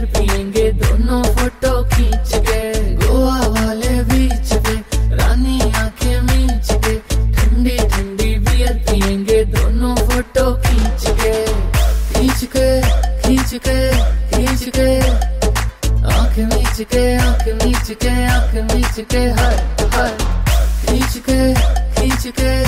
Beer पियेंगे, दोनों photo खींच के, गोवा वाले बीच पे, रानी आँखें मीच के, ठंडी ठंडी बियर पियेंगे, दोनों फ़ोटो खींच के खींच के खींच के खींच के, आँखें मीच के, आँखें मीच के, आँखें मीच के, हर हर, खींच के खींच के।